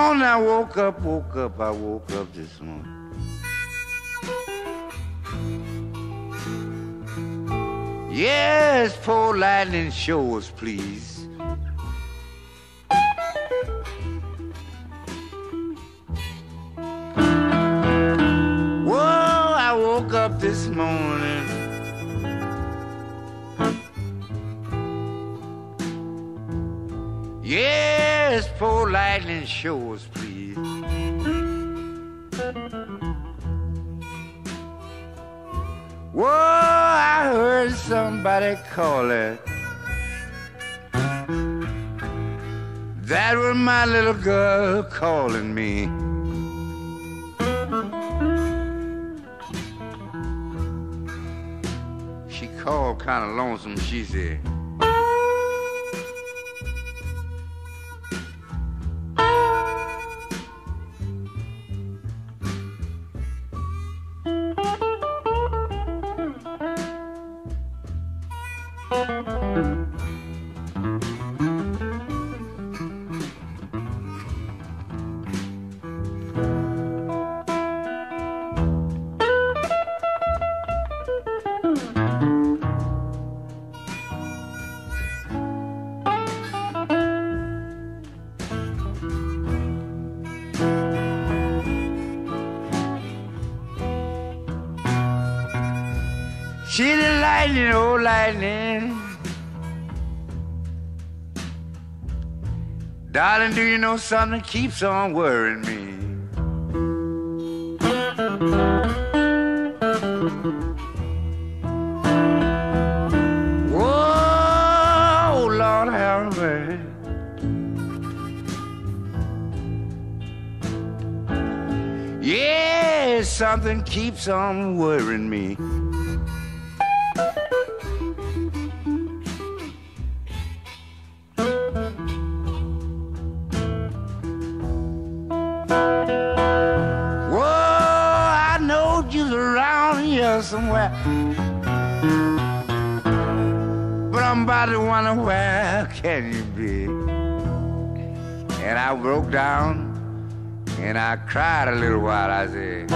morning I woke up, woke up, I woke up this morning. Yes, poor Lightnin' shows, please. Whoa, I woke up this morning. Yes, poor Lightnin' shows, please. Whoa, I heard somebody calling. That was my little girl calling me. She called kind of lonesome. She said, She the Lightnin', oh Lightnin'. Darling, do you know something keeps on worrying me? Whoa, Lord have mercy. Yeah, something keeps on worrying me. Somewhere. But I'm about to wonder where can you be? And I broke down and I cried a little while. I said,